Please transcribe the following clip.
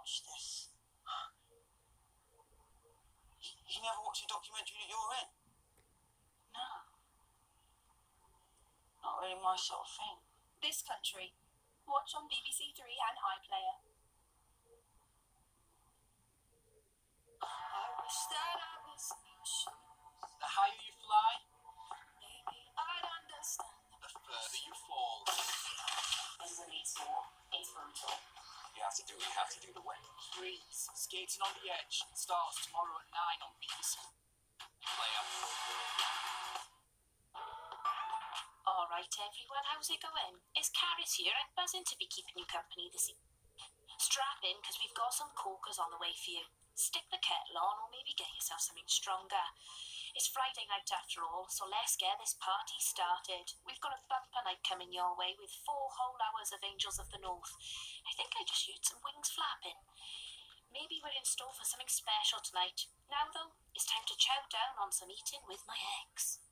watch this. You, you never watched a documentary that you're in? No. Not really my sort of thing. This Country. Watch on BBC Three and iPlayer. To do the way. Freeze. Skating on the Edge starts tomorrow at 9 on BBC iPlayer. Alright everyone, how's it going? It's Caris here, I'm buzzing to be keeping you company this evening. Strap in, because we've got some corkers on the way for you. Stick the kettle on, or maybe get yourself something stronger. It's Friday night after all, so let's get this party started. We've got a bumper night coming your way with four whole hours of Angels of the North. I think I just heard some wings flapping. Maybe we're in store for something special tonight. Now though, it's time to chow down on some eating with my Ex.